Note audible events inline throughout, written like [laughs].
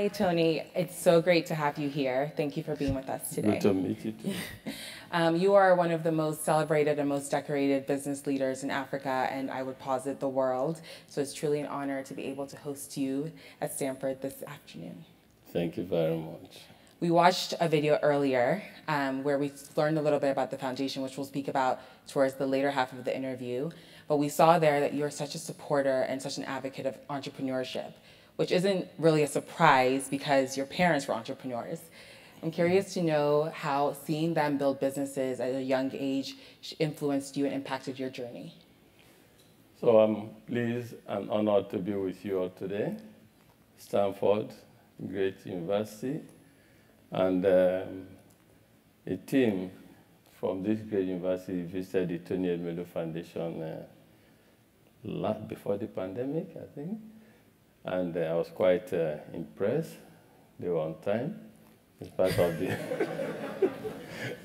Hi, Tony. It's so great to have you here. Thank you for being with us today. Good to meet you too. [laughs] Um, you are one of the most celebrated and most decorated business leaders in Africa, and I would posit the world. So it's truly an honor to be able to host you at Stanford this afternoon. Thank you very much. We watched a video earlier um, where we learned a little bit about the foundation, which we'll speak about towards the later half of the interview. But we saw there that you're such a supporter and such an advocate of entrepreneurship, which isn't really a surprise because your parents were entrepreneurs. I'm curious to know how seeing them build businesses at a young age influenced you and impacted your journey. So I'm pleased and honored to be with you all today. Stanford, great university, and um, a team from this great university visited the Tony Elumelu Foundation uh, before the pandemic, I think. And uh, I was quite uh, impressed. They were on time, in spite of the,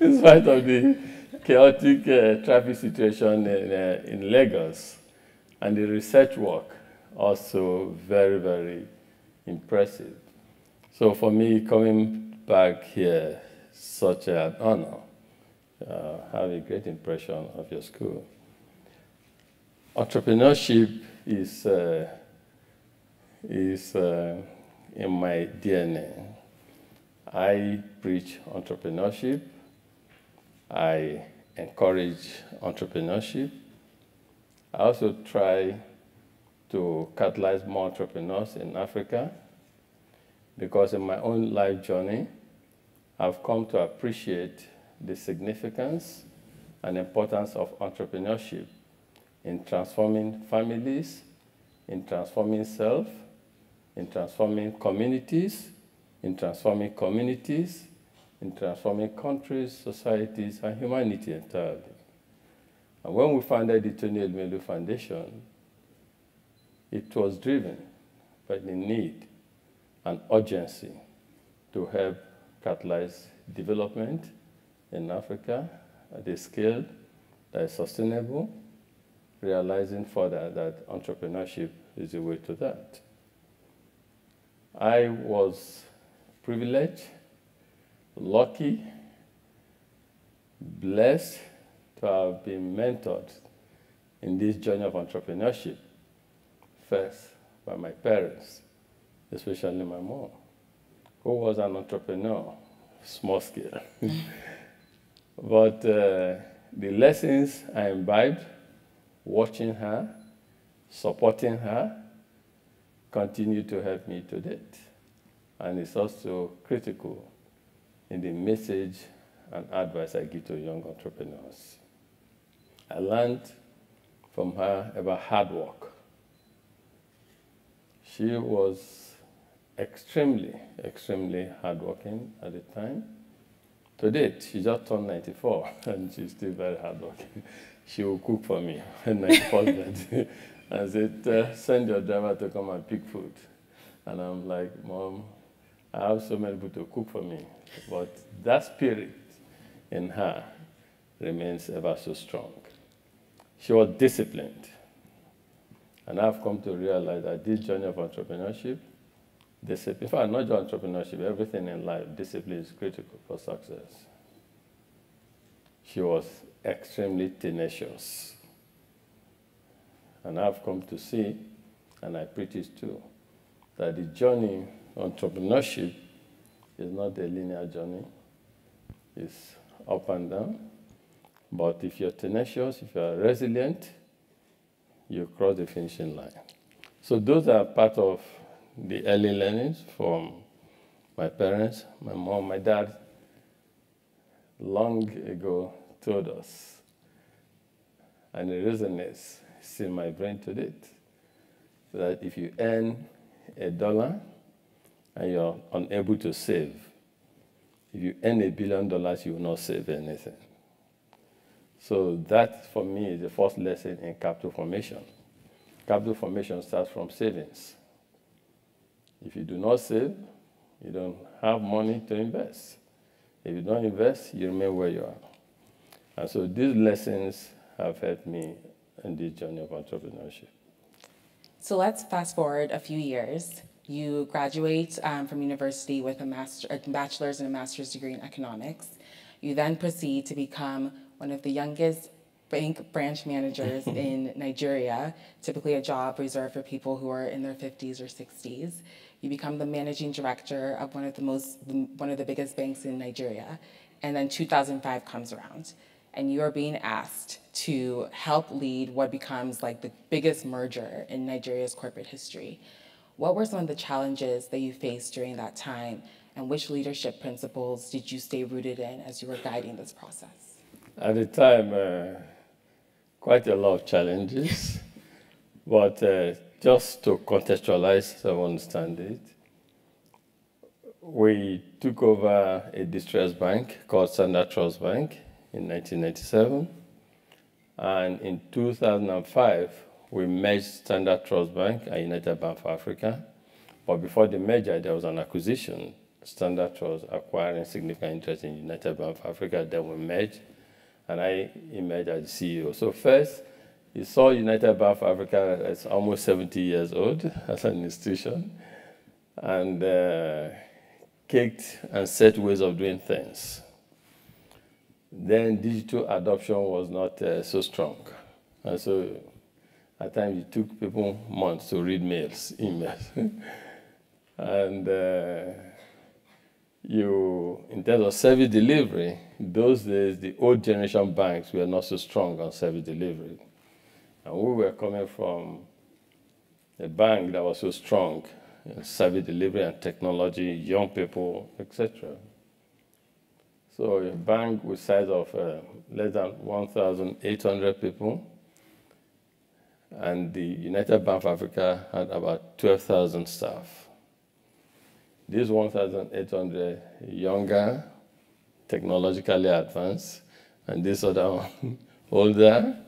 [laughs] in spite of the chaotic uh, traffic situation in, in Lagos. And the research work, also very, very impressive. So for me, coming back here, such an honor. Uh, have a great impression of your school. Entrepreneurship is, uh, is uh, in my DNA. I preach entrepreneurship. I encourage entrepreneurship. I also try to catalyze more entrepreneurs in Africa because in my own life journey, I've come to appreciate the significance and importance of entrepreneurship in transforming families, in transforming self, in transforming communities, in transforming communities, in transforming countries, societies, and humanity entirely. And when we founded the Tony Elumelu Foundation, it was driven by the need and urgency to help catalyze development in Africa at a scale that is sustainable realizing further that entrepreneurship is the way to that. I was privileged, lucky, blessed to have been mentored in this journey of entrepreneurship, first by my parents, especially my mom, who was an entrepreneur, small scale. [laughs] but uh, the lessons I imbibed watching her, supporting her, continue to help me to date. And it's also critical in the message and advice I give to young entrepreneurs. I learned from her about hard work. She was extremely, extremely hardworking at the time. To date, she just turned 94 [laughs] and she's still very hardworking she will cook for me [laughs] when I call that. I said, uh, send your driver to come and pick food. And I'm like, Mom, I have so many people to cook for me. But that spirit in her remains ever so strong. She was disciplined. And I've come to realize that this journey of entrepreneurship, discipline, in fact, not just entrepreneurship, everything in life, discipline is critical for success. She was extremely tenacious. And I've come to see, and I preach it too, that the journey entrepreneurship is not a linear journey. It's up and down. But if you're tenacious, if you're resilient, you cross the finishing line. So those are part of the early learnings from my parents, my mom, my dad. Long ago, told us. And the reason is, in my brain to date, that if you earn a dollar and you're unable to save, if you earn a billion dollars, you will not save anything. So that, for me, is the first lesson in capital formation. Capital formation starts from savings. If you do not save, you don't have money to invest. If you don't invest, you remain where you are. And so these lessons have helped me in this journey of entrepreneurship. So let's fast forward a few years. You graduate um, from university with a, master, a bachelor's and a master's degree in economics. You then proceed to become one of the youngest bank branch managers [laughs] in Nigeria, typically a job reserved for people who are in their 50s or 60s. You become the managing director of one of the most one of the biggest banks in Nigeria. And then 2005 comes around and you are being asked to help lead what becomes like the biggest merger in Nigeria's corporate history. What were some of the challenges that you faced during that time and which leadership principles did you stay rooted in as you were guiding this process? At the time, uh, quite a lot of challenges, [laughs] but uh, just to contextualize so I understand it, we took over a distressed bank called Standard Trust Bank in 1997. And in 2005, we merged Standard Trust Bank and United Bank for Africa. But before the merger, there was an acquisition. Standard Trust acquiring significant interest in United Bank for Africa. Then we merged, and I emerged as CEO. So first, you saw United Bank for Africa as almost 70 years old [laughs] as an institution, and uh, kicked and set ways of doing things. Then digital adoption was not uh, so strong. And so at times it took people months to read mails, [laughs] emails. and uh, you, in terms of service delivery, those days the old generation banks were not so strong on service delivery. And we were coming from a bank that was so strong in service delivery and technology, young people, etc. So a bank with size of uh, less than 1,800 people, and the United Bank of Africa had about 12,000 staff. These 1,800 younger, technologically advanced, and this other [laughs] one older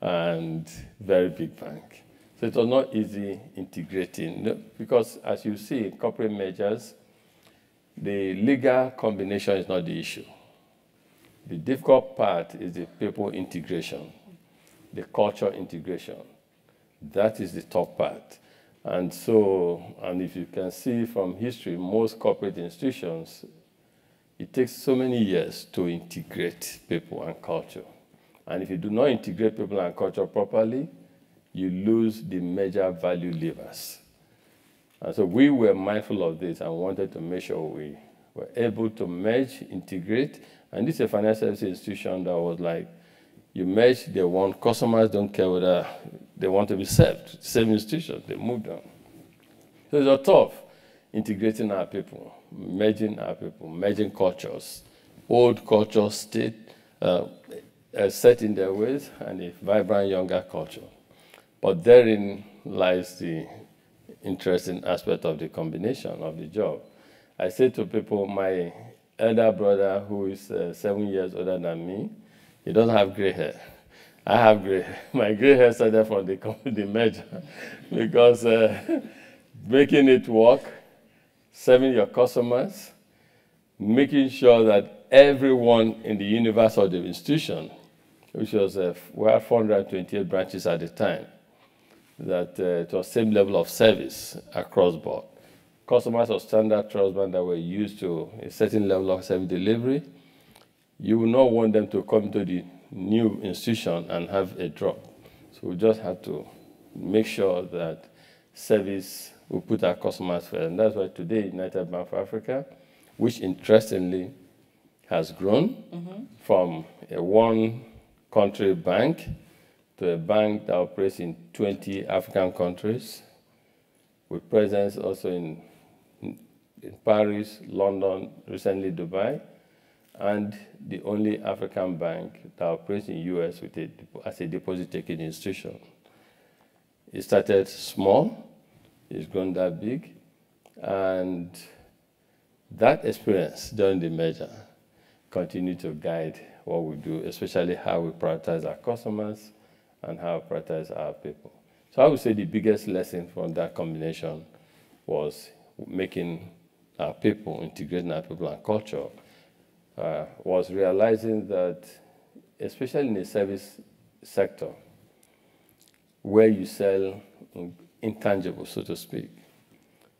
and very big bank. So it was not easy integrating because as you see, corporate measures the legal combination is not the issue. The difficult part is the people integration, the culture integration. That is the top part. And so, and if you can see from history, most corporate institutions, it takes so many years to integrate people and culture. And if you do not integrate people and culture properly, you lose the major value levers. And so we were mindful of this and wanted to make sure we were able to merge, integrate. And this is a financial institution that was like, you merge, they want, customers don't care whether they want to be served. Same institution, they moved on. So it's a tough integrating our people, merging our people, merging cultures, old culture state, uh, uh, set in their ways, and a vibrant younger culture. But therein lies the interesting aspect of the combination of the job. I say to people, my elder brother, who is uh, seven years older than me, he doesn't have gray hair. I have gray hair. [laughs] My gray hair started from the, [laughs] the merger because uh, [laughs] making it work, serving your customers, making sure that everyone in the universe of the institution, which was, uh, we had 428 branches at the time, that uh, it was same level of service across board. Customers of standard trust bank that were used to a certain level of service delivery, you will not want them to come to the new institution and have a drop. So we just have to make sure that service will put our customers first. And that's why today United Bank for Africa, which interestingly has grown mm -hmm. from a one country bank to a bank that operates in 20 African countries, with presence also in, in, Paris, London, recently Dubai, and the only African bank that operates in U.S. with a, as a deposit-taking institution. It started small, it's grown that big, and that experience during the merger continued to guide what we do, especially how we prioritize our customers, and how to prioritize our people. So I would say the biggest lesson from that combination was making our people, integrating our people and culture, uh, was realizing that, especially in the service sector, where you sell intangible, so to speak,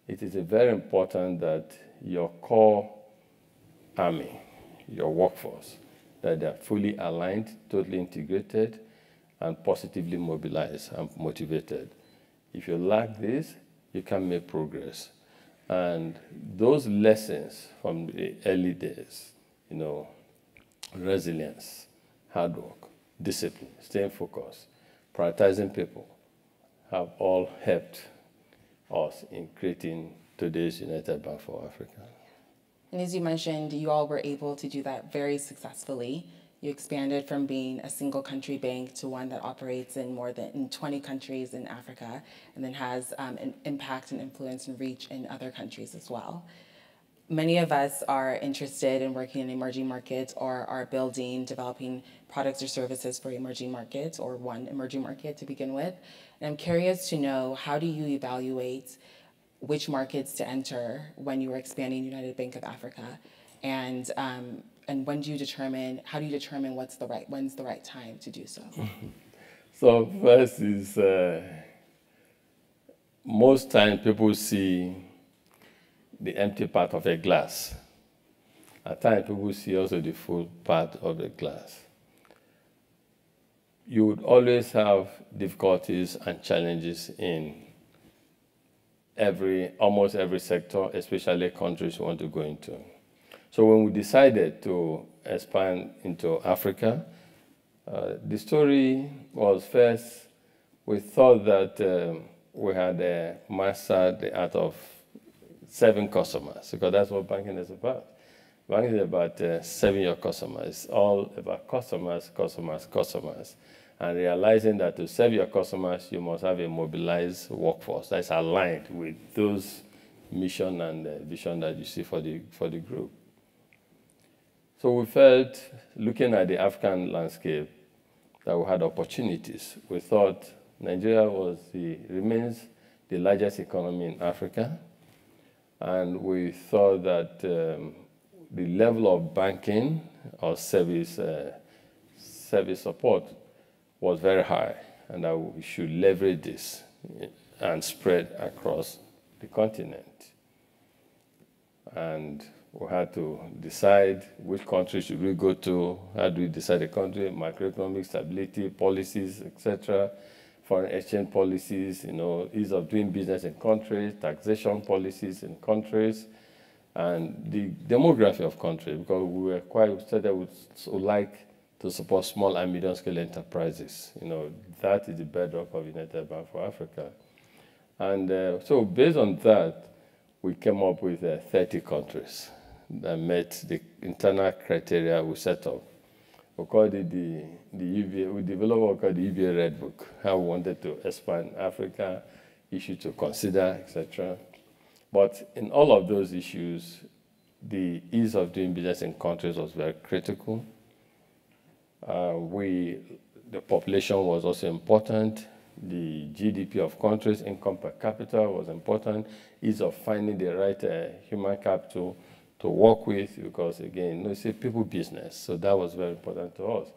it is very important that your core army, your workforce, that they are fully aligned, totally integrated, and positively mobilized and motivated. If you lack this, you can make progress. And those lessons from the early days, you know, resilience, hard work, discipline, staying focused, prioritizing people, have all helped us in creating today's United Bank for Africa. And as you mentioned, you all were able to do that very successfully. You expanded from being a single country bank to one that operates in more than in 20 countries in Africa and then has um, an impact and influence and reach in other countries as well. Many of us are interested in working in emerging markets or are building, developing products or services for emerging markets or one emerging market to begin with. And I'm curious to know how do you evaluate which markets to enter when you were expanding United Bank of Africa, and um, and when do you determine? How do you determine what's the right when's the right time to do so? [laughs] so first is uh, most time people see the empty part of a glass. At times people see also the full part of the glass. You would always have difficulties and challenges in every, almost every sector, especially countries you want to go into. So when we decided to expand into Africa, uh, the story was first, we thought that um, we had uh, mastered the art of serving customers, because that's what banking is about. Banking is about uh, serving your customers. It's all about customers, customers, customers and realizing that to serve your customers, you must have a mobilized workforce that's aligned with those mission and uh, vision that you see for the, for the group. So we felt, looking at the African landscape, that we had opportunities. We thought Nigeria was the, remains the largest economy in Africa, and we thought that um, the level of banking or service, uh, service support was very high, and that we should leverage this and spread across the continent. And we had to decide which country should we go to, how do we decide a country, macroeconomic stability, policies, etc., foreign exchange policies, you know, ease of doing business in countries, taxation policies in countries, and the demography of countries, because we were quite started with so like to support small and medium-scale enterprises. You know, that is the bedrock of United Bank for Africa. And uh, so based on that, we came up with uh, 30 countries that met the internal criteria we set up. We called it the, the UBA, we developed what we called the UBA Red Book, how we wanted to expand Africa, issues to consider, etc. But in all of those issues, the ease of doing business in countries was very critical. Uh, we, the population was also important. The GDP of countries, income per capita was important. Ease of finding the right uh, human capital to work with, because again, it's a people business. So that was very important to us.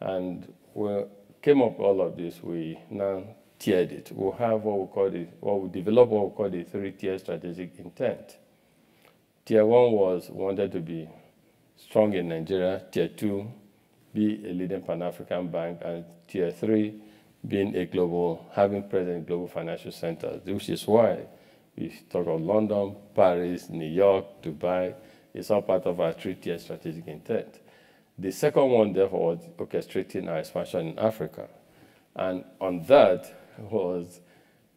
And we came up with all of this. We now tiered it. we have what we call it, what we developed what we call the three-tier strategic intent. Tier one was wanted to be strong in Nigeria. Tier two, be a leading Pan-African bank, and tier three, being a global, having presence global financial centers, which is why we talk of London, Paris, New York, Dubai. It's all part of our three-tier strategic intent. The second one, therefore, was orchestrating our expansion in Africa. And on that was,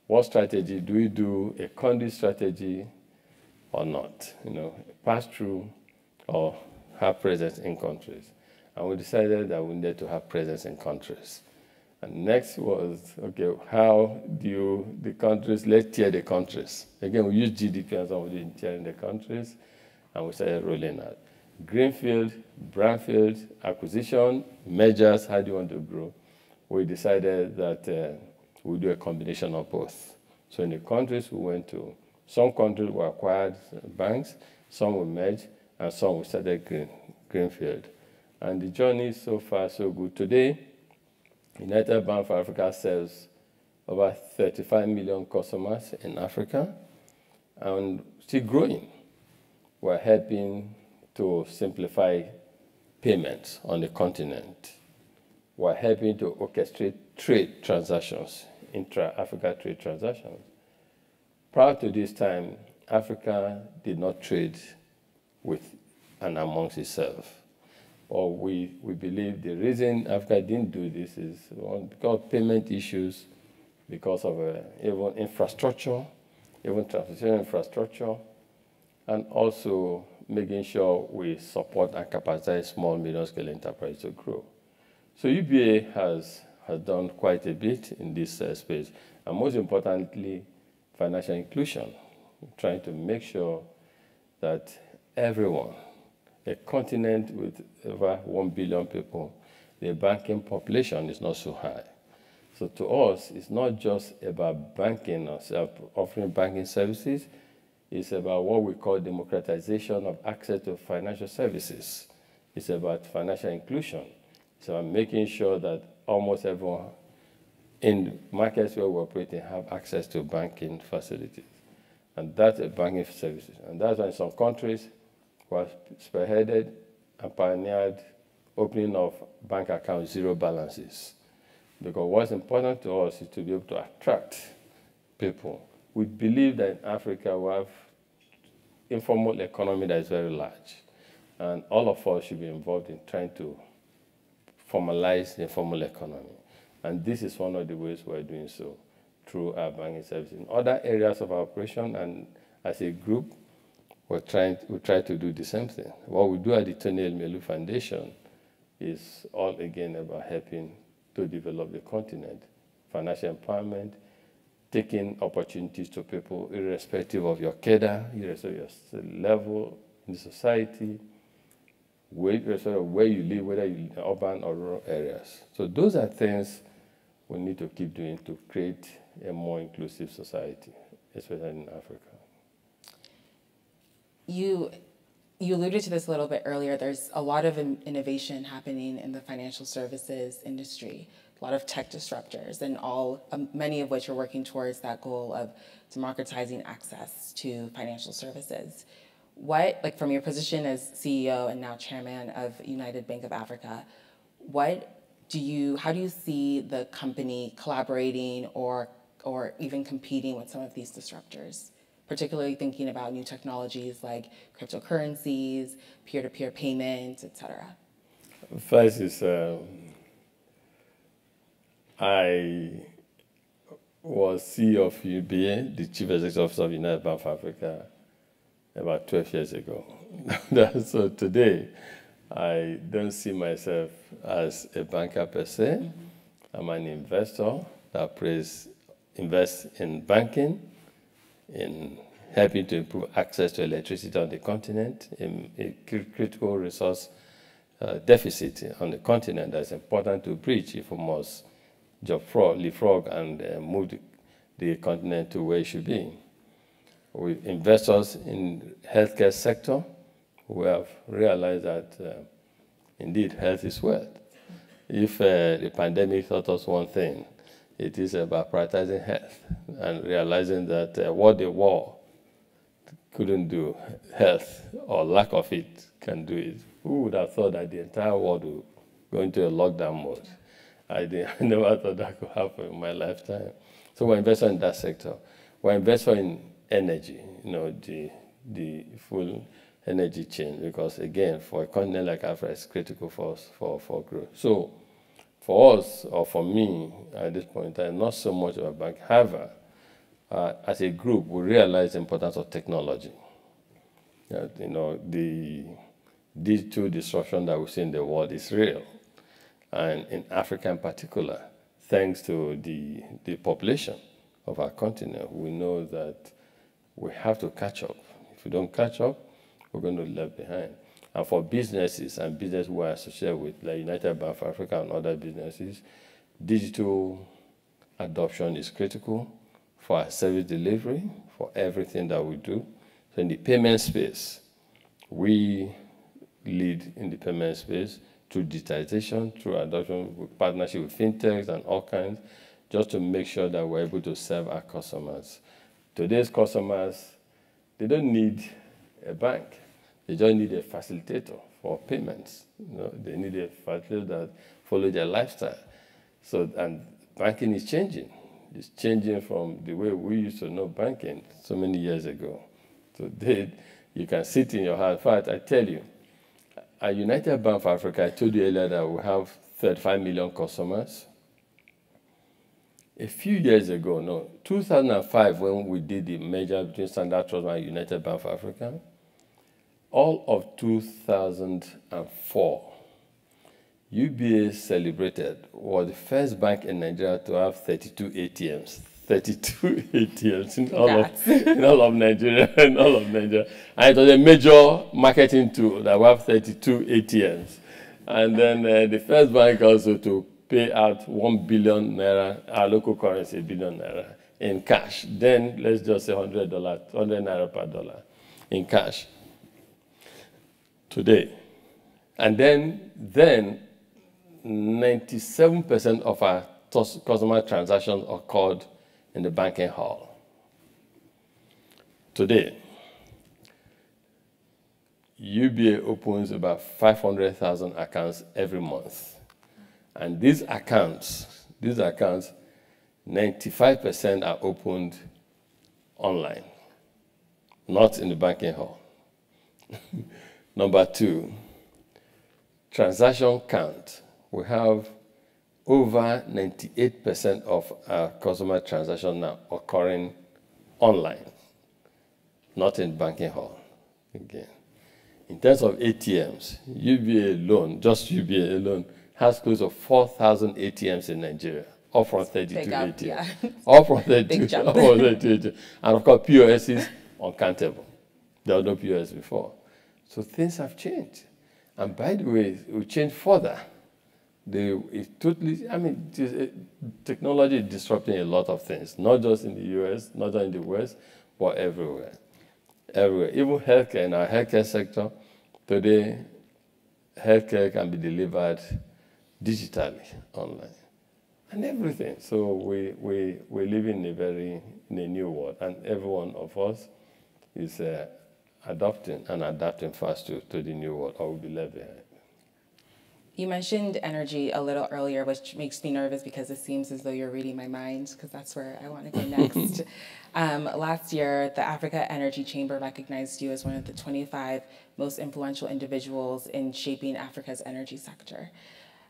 what strategy do we do, a conduit strategy or not? You know, pass through or have presence in countries. And we decided that we needed to have presence in countries. And next was, okay, how do you, the countries, let's tier the countries. Again, we use GDP as and somebody in tiering the countries, and we started rolling out. Greenfield, brownfield, acquisition, measures, how do you want to grow? We decided that uh, we'll do a combination of both. So in the countries, we went to, some countries were acquired banks, some were merged, and some we started green, greenfield. And the journey so far so good. Today, United Bank for Africa serves over 35 million customers in Africa. and still growing. We're helping to simplify payments on the continent. We're helping to orchestrate trade transactions, intra-Africa trade transactions. Prior to this time, Africa did not trade with and amongst itself. Or we, we believe the reason Africa didn't do this is because payment issues, because of uh, even infrastructure, even transportation infrastructure, and also making sure we support and capacitize small, medium-scale enterprise to grow. So UBA has, has done quite a bit in this uh, space, and most importantly, financial inclusion, trying to make sure that everyone, a continent with over 1 billion people, the banking population is not so high. So to us, it's not just about banking or offering banking services, it's about what we call democratization of access to financial services. It's about financial inclusion. So I'm making sure that almost everyone in markets where we operate in have access to banking facilities. And that's a banking services. And that's why in some countries was spearheaded and pioneered opening of bank accounts zero balances. Because what's important to us is to be able to attract people. We believe that in Africa we have informal economy that is very large. And all of us should be involved in trying to formalize the informal economy. And this is one of the ways we're doing so through our banking services. In other areas of our operation and as a group, we're trying, we try to do the same thing. What we do at the Tony Elumelu Foundation is all again about helping to develop the continent, financial empowerment, taking opportunities to people irrespective of your cadre, irrespective of your level in the society, irrespective of where you live, whether you live in urban or rural areas. So those are things we need to keep doing to create a more inclusive society, especially in Africa. You you alluded to this a little bit earlier. There's a lot of innovation happening in the financial services industry, a lot of tech disruptors, and all um, many of which are working towards that goal of democratizing access to financial services. What, like from your position as CEO and now chairman of United Bank of Africa, what do you, how do you see the company collaborating or or even competing with some of these disruptors? Particularly thinking about new technologies like cryptocurrencies, peer-to-peer payments, etc. First is um, I was CEO of UBA, the Chief Executive Officer of United Bank of Africa, about 12 years ago. [laughs] so today, I don't see myself as a banker per se. Mm -hmm. I'm an investor that plays, invests in banking, in helping to improve access to electricity on the continent, a critical resource uh, deficit on the continent that's important to bridge if we must leapfrog and uh, move the, the, continent to where it should be. With investors in healthcare sector, we have realized that uh, indeed health is wealth. If uh, the pandemic taught us one thing, it is about prioritizing health and realizing that uh, what the war couldn't do, health or lack of it can do it. Who would have thought that the entire world would go into a lockdown mode? I, [laughs] I never thought that could happen in my lifetime. So we're investing in that sector. We're investing in energy, you know, the, the full energy chain, because again, for a continent like Africa, it's critical for for, for growth. So for us, or for me at this point in time, not so much of a bank. However, uh, as a group, we realize the importance of technology. You know, the digital disruption that we see in the world is real. And in Africa in particular, thanks to the, the population of our continent, we know that we have to catch up. If we don't catch up, we're going to be left behind. And for businesses and business we are associated with, like United Bank of Africa and other businesses, digital adoption is critical for our service delivery, for everything that we do. So in the payment space, we lead in the payment space through digitization, through adoption, with partnership with fintechs and all kinds, just to make sure that we're able to serve our customers. Today's customers they don't need a bank. They just need a facilitator for payments. You know, they need a facilitator that follows their lifestyle. So, and banking is changing. It's changing from the way we used to know banking so many years ago. [laughs] Today, you can sit in your house. In fact, I tell you, at United Bank for Africa, I told you earlier that we have 35 million customers. A few years ago, no, 2005, when we did the merger between Standard Trust and United Bank for Africa, all of 2004, UBA celebrated was the first bank in Nigeria to have 32 ATMs. 32 [laughs] ATMs in all, of, [laughs] in all of Nigeria, [laughs] in all of Nigeria. And it was a major marketing tool that we have 32 ATMs. And then uh, the first bank also to pay out 1 billion naira, our local currency, billion naira, in cash. Then let's just say $100, 100 naira per dollar in cash today. And then, then 97% of our customer transactions occurred in the banking hall. Today, UBA opens about 500,000 accounts every month. And these accounts, these accounts, 95% are opened online, not in the banking hall. [laughs] Number two, transaction count. We have over 98% of our customer transactions now occurring online, not in banking hall. Again, in terms of ATMs, UBA alone, just UBA alone, has close to 4,000 ATMs in Nigeria, all from 32 up, ATMs. Yeah. [laughs] Up from 32, [laughs] up from 32. And of course, POS is uncountable. There was no POS before. So things have changed. And by the way, it will change further. They, it totally, I mean, it, technology is disrupting a lot of things, not just in the US, not just in the West, but everywhere. Everywhere. Even healthcare, in our healthcare sector, today, healthcare can be delivered digitally online and everything. So we, we, we live in a very in a new world, and every one of us is uh, adopting and adapting fast to, to the new world or will be left behind. You mentioned energy a little earlier, which makes me nervous because it seems as though you're reading my mind, because that's where I want to go [laughs] next. um, last year, the Africa Energy Chamber recognized you as one of the 25 most influential individuals in shaping Africa's energy sector.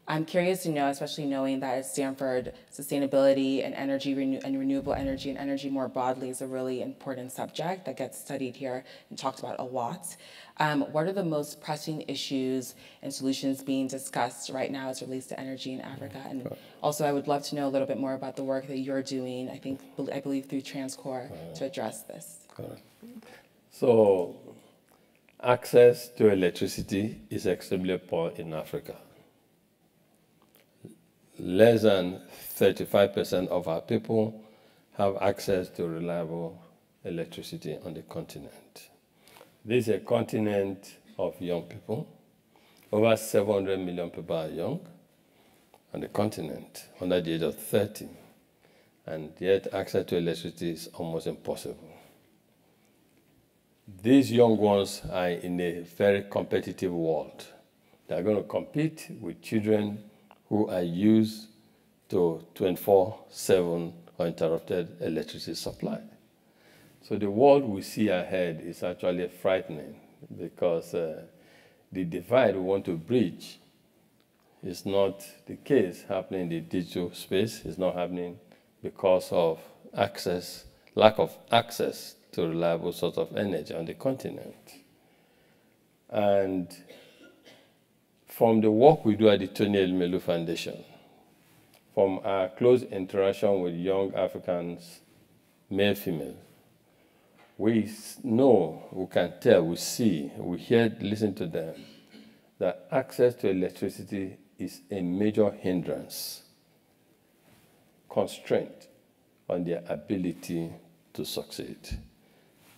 I'm curious to know, especially knowing that at Stanford, sustainability and energy renew- and renewable energy and energy more broadly is a really important subject that gets studied here and talked about a lot. Um, what are the most pressing issues and solutions being discussed right now as it relates to energy in Africa? And also, I would love to know a little bit more about the work that you're doing. I think I believe through Transcorp to address this. So, access to electricity is extremely poor in Africa less than 35% of our people have access to reliable electricity on the continent. This is a continent of young people. Over 700 million people are young on the continent under the age of 30, and yet access to electricity is almost impossible. These young ones are in a very competitive world. They are going to compete with children who are used to 24 7 uninterrupted electricity supply. So the world we see ahead is actually frightening because uh, the divide we want to bridge is not the case happening in the digital space, it's not happening because of access, lack of access to reliable source of energy on the continent. And from the work we do at the Tony Elumelu Foundation, from our close interaction with young Africans, male, female, we know, we can tell, we see, we hear, listen to them, that access to electricity is a major hindrance, constraint on their ability to succeed.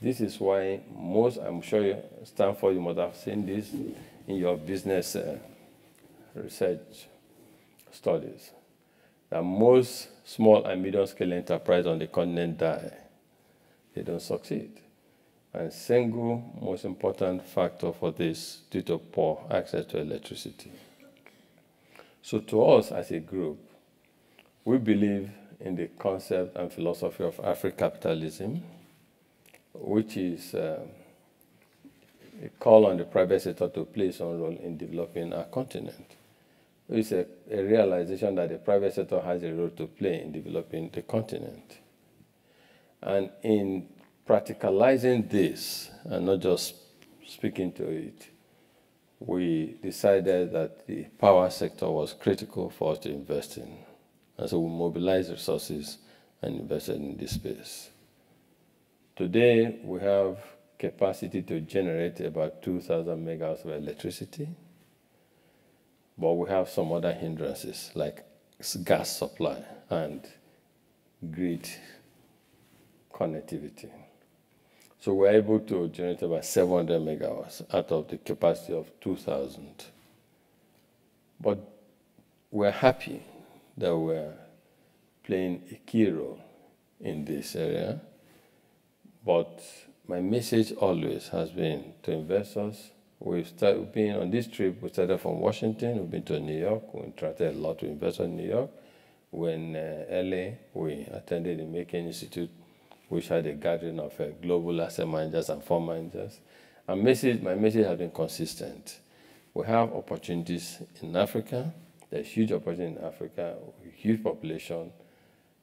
This is why most, I'm sure Stanford, you must have seen this in your business uh, research studies that most small and medium scale enterprise on the continent die. They don't succeed. and single most important factor for this due to poor access to electricity. So to us as a group, we believe in the concept and philosophy of Africapitalism, which is uh, call on the private sector to play some role in developing our continent. It's a, a realization that the private sector has a role to play in developing the continent. And in practicalizing this, and not just speaking to it, we decided that the power sector was critical for us to invest in. And so we mobilized resources and invested in this space. Today, we have capacity to generate about 2,000 megawatts of electricity, but we have some other hindrances like gas supply and grid connectivity. So we're able to generate about 700 megawatts out of the capacity of 2,000. But we're happy that we're playing a key role in this area. But my message always has been to investors. We've, been on this trip, we started from Washington, we've been to New York, we interacted a lot with investors in New York. When uh, LA, we attended the Milken Institute which had a gathering of uh, global asset managers and fund managers. And message, my message has been consistent. We have opportunities in Africa. There's huge opportunity in Africa, huge population.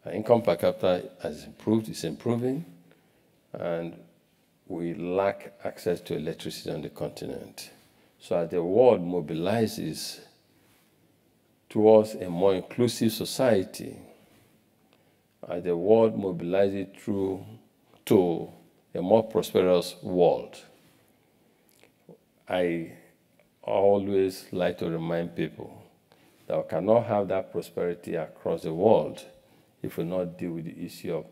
Our income per capita has improved, it's improving. And we lack access to electricity on the continent. So as the world mobilizes towards a more inclusive society, as the world mobilizes through to a more prosperous world, I always like to remind people that we cannot have that prosperity across the world if we not deal with the issue of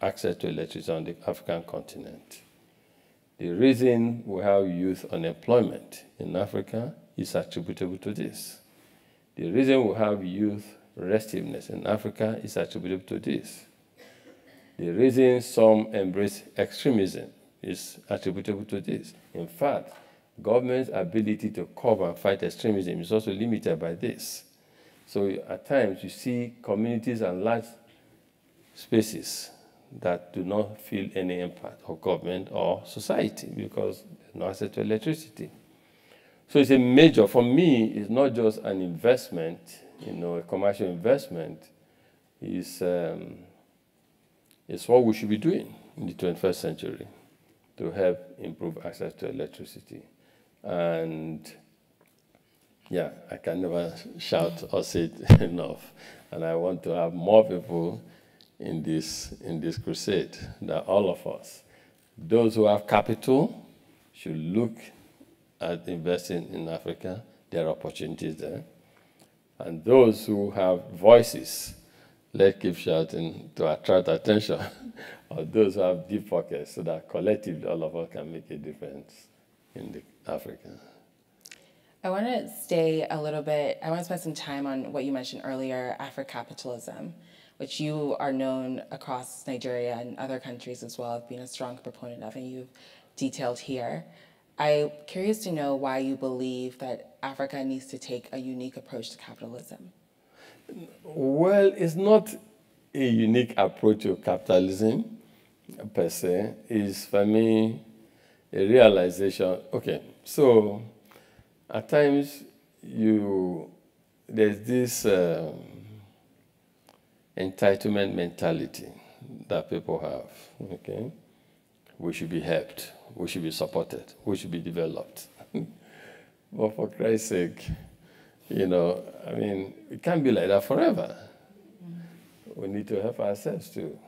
access to electricity on the African continent. The reason we have youth unemployment in Africa is attributable to this. The reason we have youth restiveness in Africa is attributable to this. The reason some embrace extremism is attributable to this. In fact, government's ability to cover and fight extremism is also limited by this. So at times you see communities and large spaces that do not feel any impact of government or society because there's no access to electricity. So it's a major, for me, it's not just an investment you know, a commercial investment is, um, is what we should be doing in the 21st century to help improve access to electricity. And yeah, I can never [laughs] shout or say it [laughs] enough. And I want to have more people in this, in this crusade, that all of us, those who have capital, should look at investing in Africa. There are opportunities there. And those who have voices, let's keep shouting to attract attention, [laughs] or those who have deep pockets, so that collectively all of us can make a difference in Africa. I want to stay a little bit, I want to spend some time on what you mentioned earlier, Africapitalism, which you are known across Nigeria and other countries as well, of being a strong proponent of, and you've detailed here. I'm curious to know why you believe that Africa needs to take a unique approach to capitalism. Well, it's not a unique approach to capitalism per se. It's for me a realization. Okay, so at times you there's this um, entitlement mentality that people have. Okay, we should be helped we should be supported, we should be developed. [laughs] but for Christ's sake, you know, I mean, it can't be like that forever. We need to help ourselves too.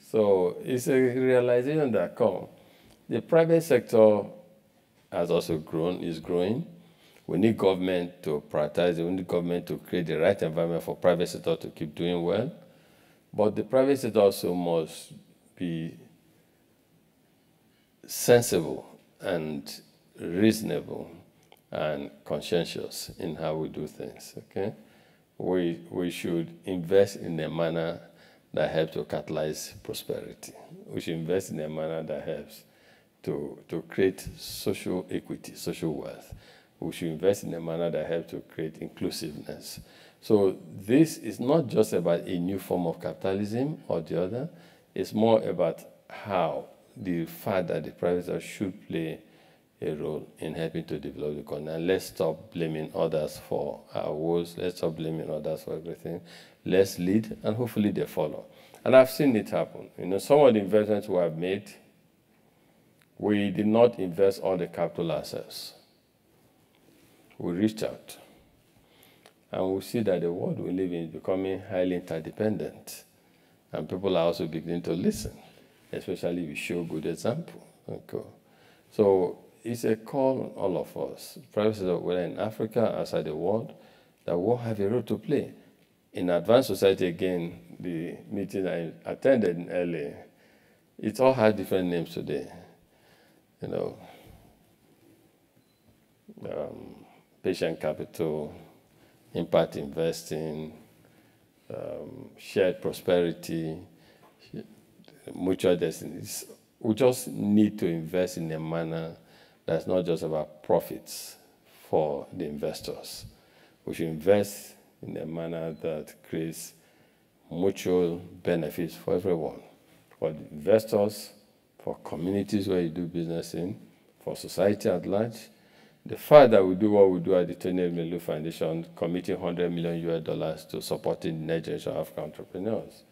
So it's a realization that come. The private sector has also grown, is growing. We need government to prioritize, we need government to create the right environment for private sector to keep doing well. But the private sector also must be sensible and reasonable and conscientious in how we do things, okay? We, we should invest in a manner that helps to catalyze prosperity. We should invest in a manner that helps to, to create social equity, social wealth. We should invest in a manner that helps to create inclusiveness. So this is not just about a new form of capitalism or the other. It's more about how the fact that the private sector should play a role in helping to develop the economy. And let's stop blaming others for our woes. Let's stop blaming others for everything. Let's lead, and hopefully they follow. And I've seen it happen. You know, some of the investments we have made, we did not invest all the capital ourselves. We reached out. And we see that the world we live in is becoming highly interdependent. And people are also beginning to listen, especially if we show good example. Okay. So it's a call on all of us, sector, whether in Africa, outside the world, that we have a role to play. In advanced society, again, the meeting I attended in LA, it all has different names today. You know, um, patient capital, impact investing, um, shared prosperity, mutual destinies. We just need to invest in a manner that's not just about profits for the investors. We should invest in a manner that creates mutual benefits for everyone, for the investors, for communities where you do business in, for society at large. The fact that we do what we do at the Tony Elumelu Foundation, committing 100 million US dollars to supporting the next generation of African entrepreneurs,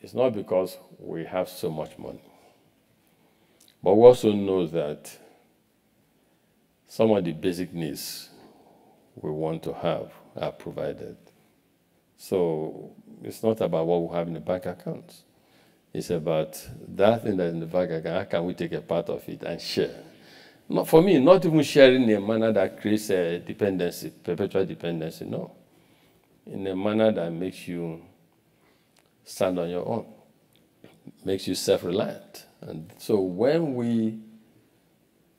it's not because we have so much money. But we also know that some of the basic needs we want to have are provided. So it's not about what we have in the bank accounts. It's about that thing that's in the bank account. How can we take a part of it and share? Not for me, not even sharing in a manner that creates a dependency, perpetual dependency. No, in a manner that makes you stand on your own, makes you self-reliant. And so when we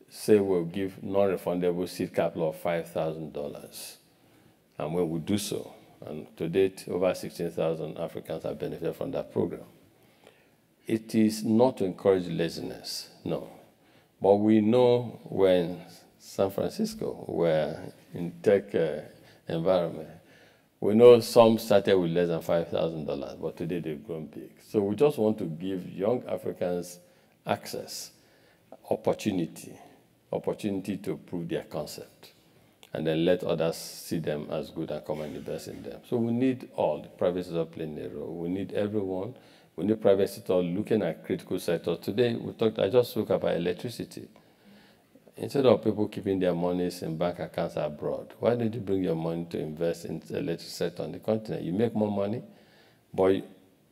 say we'll give non-refundable seed capital of $5,000. And when we do so, and to date, over 16,000 Africans have benefited from that program. It is not to encourage laziness, no. But we know when San Francisco, where in tech uh, environment, we know some started with less than $5,000, but today they've grown big. So we just want to give young Africans access, opportunity, opportunity to prove their concept and then let others see them as good and come and invest in them. So we need all, the private sector playing a role. We need everyone. We need private sector looking at critical sectors. Today, we talked, I just spoke about electricity. Instead of people keeping their monies in bank accounts abroad, why don't you bring your money to invest in the electric sector on the continent? You make more money, but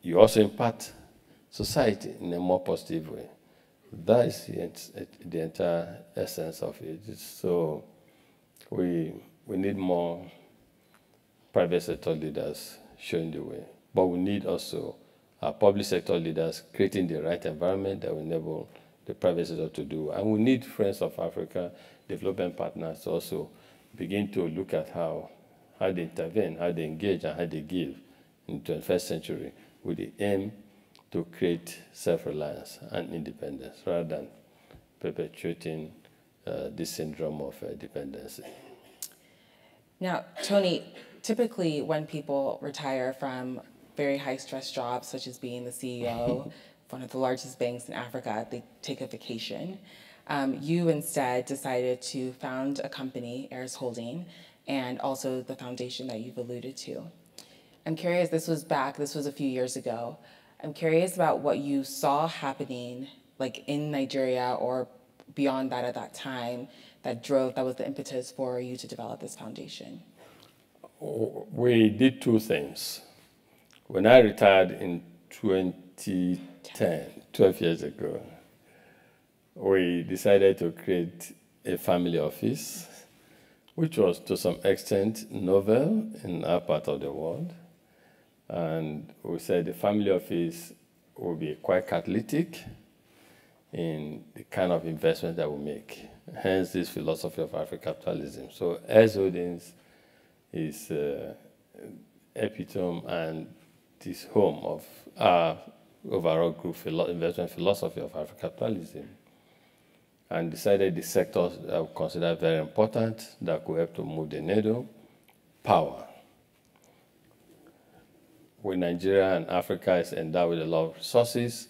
you also impact society in a more positive way. That is the, the entire essence of it. So we, we need more private sector leaders showing the way. But we need also our public sector leaders creating the right environment that will enable the private sector to do. And we need Friends of Africa development partners to also begin to look at how, how they intervene, how they engage, and how they give in the 21st century with the aim to create self-reliance and independence rather than perpetuating uh, this syndrome of uh, dependency. Now, Tony, typically when people retire from very high stress jobs, such as being the CEO of one of the largest banks in Africa, they take a vacation. Um, you instead decided to found a company, Heirs Holding, and also the foundation that you've alluded to. I'm curious, this was back, this was a few years ago. I'm curious about what you saw happening like in Nigeria or beyond that at that time that drove, that was the impetus for you to develop this foundation? We did two things. When I retired in 2010, 12 years ago, we decided to create a family office, which was to some extent novel in our part of the world. And we said the family office will be quite catalytic in the kind of investment that we make. Hence, this philosophy of Africapitalism. So, Heirs Holdings is uh, epitome and this home of uh, our overall group philo investment philosophy of Africapitalism. and decided the sectors that uh, we consider very important that could help to move the needle. Power. With Nigeria and Africa is endowed with a lot of resources,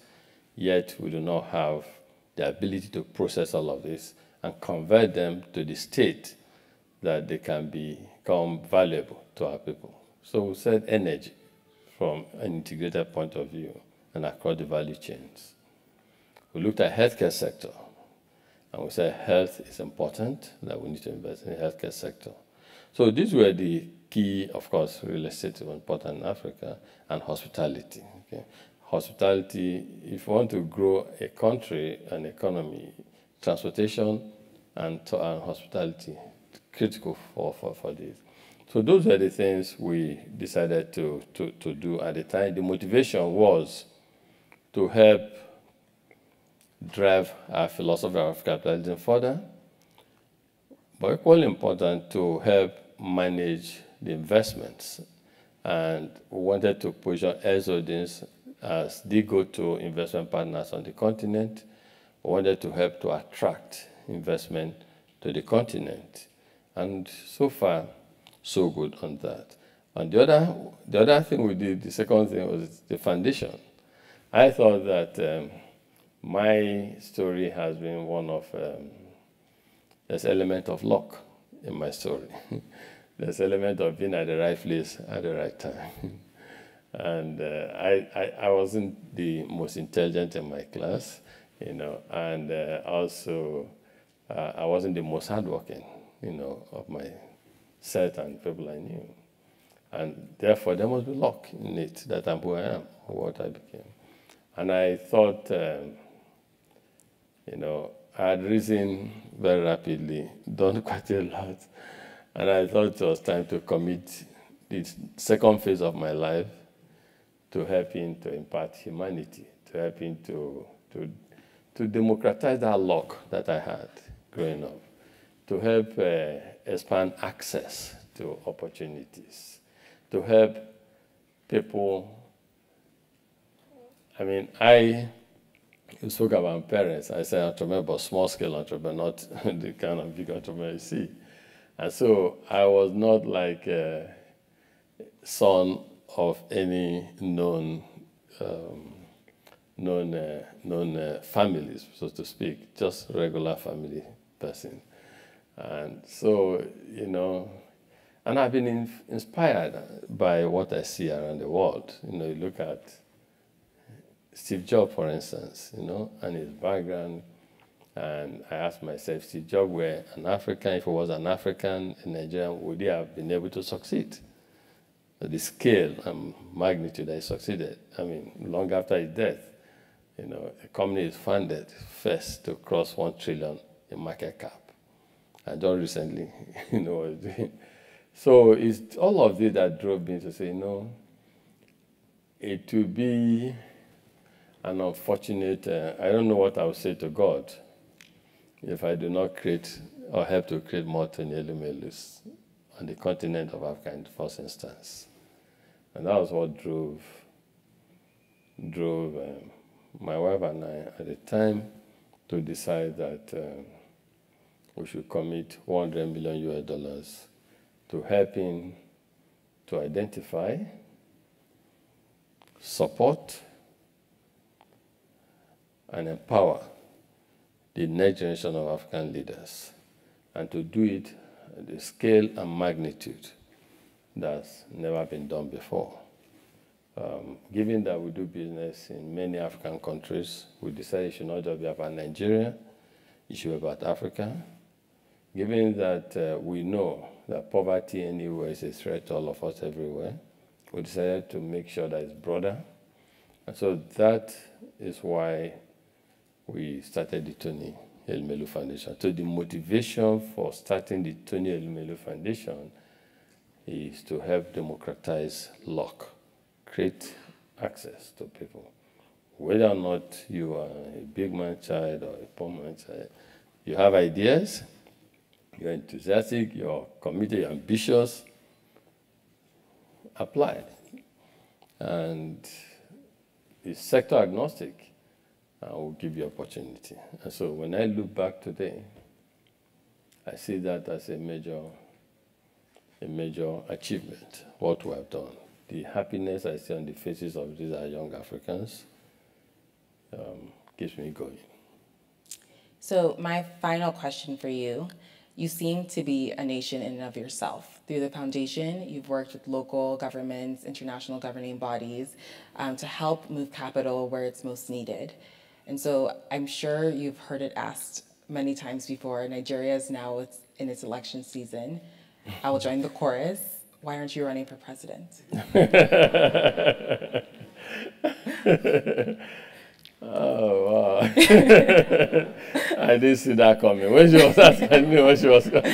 yet we do not have the ability to process all of this and convert them to the state that they can become valuable to our people. So we said energy from an integrated point of view and across the value chains. We looked at healthcare sector, and we said health is important, that we need to invest in the healthcare sector. So these were the key, of course, real estate is important in Africa, and hospitality. Okay? Hospitality, if you want to grow a country and economy, transportation and, and hospitality, critical for, for, for this. So those were the things we decided to, to, to do at the time. The motivation was to help drive our philosophy of capitalism further, but equally important to help manage the investments. And we wanted to position Exodus as the go-to investment partners on the continent. We wanted to help to attract investment to the continent. And so far, so good on that. And the other, the other thing we did, the second thing was the foundation. I thought that um, my story has been one of, um, there's element of luck in my story. [laughs] there's element of being at the right place at the right time. [laughs] and uh, I, I, I, wasn't the most intelligent in my class, you know, and uh, also uh, I wasn't the most hardworking, you know, of my and people I knew. And therefore, there must be luck in it that I'm who I am, what I became. And I thought, um, you know, I had risen very rapidly, done [laughs] quite a lot, and I thought it was time to commit the second phase of my life to helping to impart humanity, to helping to, to, to democratize that luck that I had growing up, to help uh, expand access to opportunities, to help people. I mean, I you spoke about parents. I said entrepreneur, but small scale entrepreneur, not [laughs] the kind of big entrepreneur you see. And so I was not like a son of any known um, known uh, known uh, families, so to speak, just regular family person. And so, you know, and I've been in, inspired by what I see around the world. You know, you look at Steve Jobs, for instance, you know, and his background. And I asked myself, Steve Jobs were an African, if he was an African in Nigeria, would he have been able to succeed? The scale and magnitude that he succeeded. I mean, long after his death, you know, a company is funded first to cross one trillion in market cap. And just recently, [laughs] you know, [laughs] so it's all of this that drove me to say, no, it will be an unfortunate, uh, I don't know what I would say to God if I do not create or help to create more Tony on the continent of Africa in the first instance. And that was what drove, drove um, my wife and I at the time to decide that um, we should commit 100 million US dollars to helping to identify, support, and empower the next generation of African leaders, and to do it at the scale and magnitude that's never been done before. Um, given that we do business in many African countries, we decided it should not just be about Nigeria, it should be about Africa. Given that uh, we know that poverty anywhere is a threat to all of us everywhere, we decided to make sure that it's broader. And so that is why we started the Tony Elumelu Foundation. So the motivation for starting the Tony Elumelu Foundation is to help democratize luck, create access to people. Whether or not you are a big man child or a poor man child, you have ideas, you're enthusiastic, you're committed, you're ambitious, apply. And it's sector agnostic. I will give you opportunity. And so when I look back today, I see that as a major, a major achievement, what we have done. The happiness I see on the faces of these young Africans um, keeps me going. So my final question for you, you seem to be a nation in and of yourself. Through the foundation, you've worked with local governments, international governing bodies um, to help move capital where it's most needed. And so I'm sure you've heard it asked many times before. Nigeria is now in its election season. I will join the chorus. Why aren't you running for president? [laughs] oh, wow. [laughs] [laughs] I didn't see that coming. When she was asking [laughs] me when she was coming.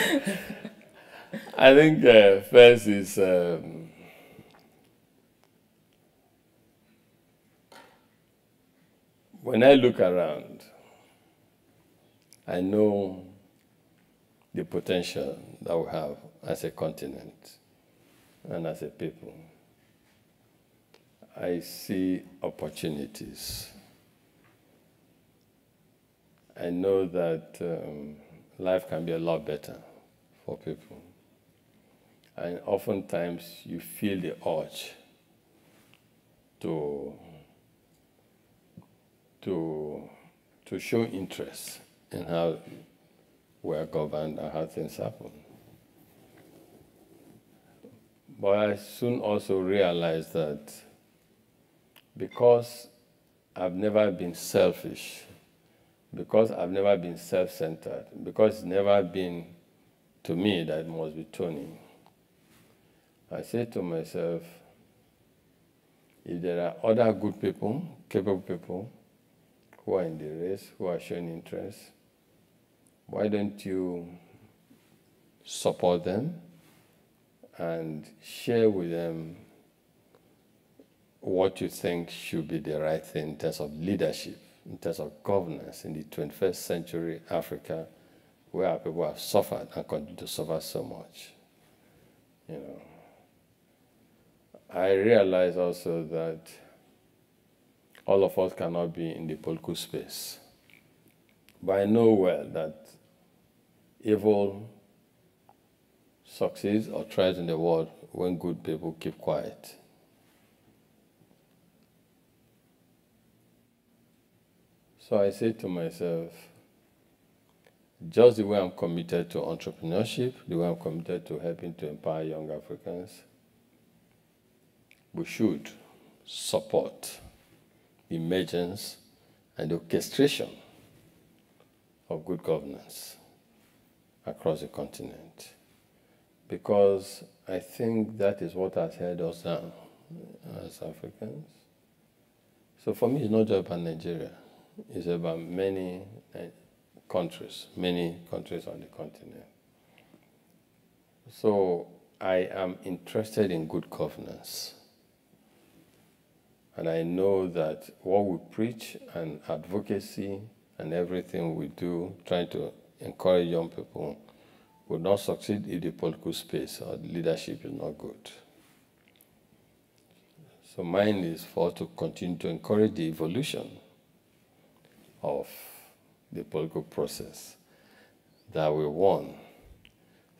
I think uh, first is um, when I look around, I know the potential that we have as a continent and as a people. I see opportunities. I know that um, life can be a lot better for people. And oftentimes you feel the urge to, to, to show interest in how we are governed and how things happen. But I soon also realized that because I've never been selfish, because I've never been self centered, because it's never been to me that it must be Tony, I say to myself, if there are other good people, capable people, who are in the race, who are showing interest, why don't you support them and share with them what you think should be the right thing in terms of leadership, in terms of governance in the 21st century Africa, where people have suffered and continue to suffer so much. You know, I realize also that all of us cannot be in the political space. But I know well that evil succeeds or thrives in the world when good people keep quiet. So I say to myself, just the way I'm committed to entrepreneurship, the way I'm committed to helping to empower young Africans, we should support the emergence and orchestration of good governance across the continent. Because I think that is what has held us down as Africans. So for me, it's not just about Nigeria. It's about many eh, countries, many countries on the continent. So I am interested in good governance. And I know that what we preach and advocacy and everything we do, trying to encourage young people, will not succeed if the political space or leadership is not good. So mine is for to continue to encourage the evolution of the political process that we won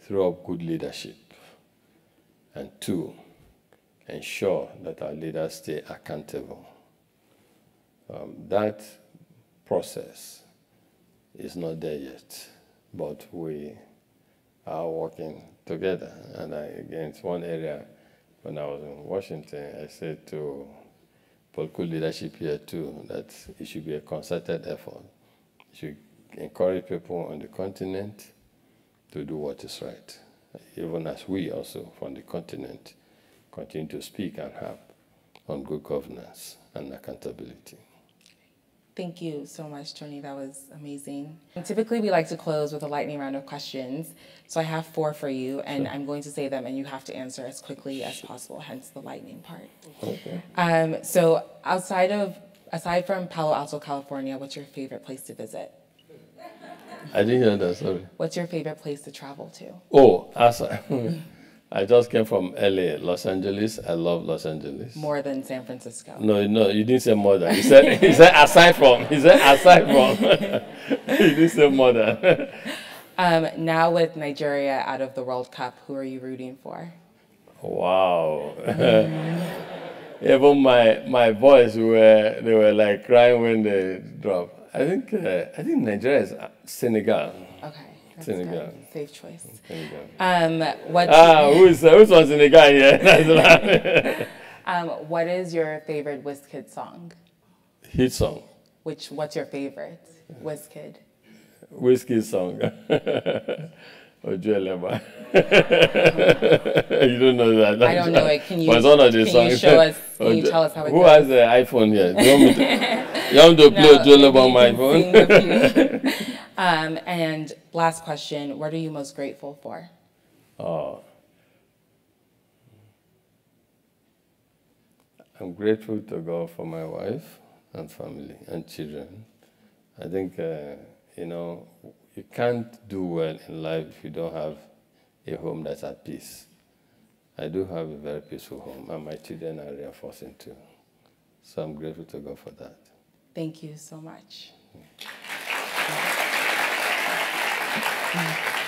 through good leadership, and two, ensure that our leaders stay accountable. Um, that process is not there yet, but we are working together. And I, again, it's one area when I was in Washington, I said to political leadership here too that it should be a concerted effort. You should encourage people on the continent to do what is right, even as we also from the continent continue to speak and have on good governance and accountability. Thank you so much, Tony. That was amazing. And typically, we like to close with a lightning round of questions. So I have four for you, and sure. I'm going to say them, and you have to answer as quickly as possible. Hence the lightning part. Okay. Um, so outside of aside from Palo Alto, California, what's your favorite place to visit? I didn't hear that. Sorry. What's your favorite place to travel to? Oh, Asa. [laughs] I just came from LA, Los Angeles. I love Los Angeles. More than San Francisco. No, no, you didn't say more than. He said, he said aside from. He said aside from. [laughs] he didn't say more than. [laughs] Um, now with Nigeria out of the World Cup, who are you rooting for? Wow. [laughs] Even my my boys were they were like crying when they dropped. I think uh, I think Nigeria is uh, Senegal. Okay. Senegal. Safe choice. Senegal. Um, what, Ah, who's uh, who's from Senegal? [laughs] That's [laughs] um, what is your favorite WizKid song? Hit song, Which What's your favorite WizKid? whiskey song. [laughs] Ojuelegba. you don't know that. I don't know it. Can you- But one of the can you show us- can you tell us how it Who goes? has the iPhone here? You want me to, you want to play Ojo maybe on my phone? Sing a few. um, and last question, what are you most grateful for? Oh. I'm grateful to God for my wife and family and children. I think, uh, you know, you can't do well in life if you don't have a home that's at peace. I do have a very peaceful home, and my children are reinforcing too. So I'm grateful to God for that. Thank you so much. Thank you.